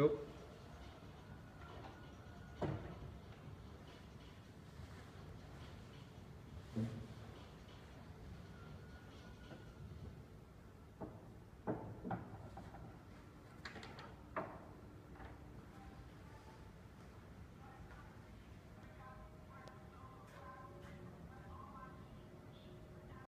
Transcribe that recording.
Nope.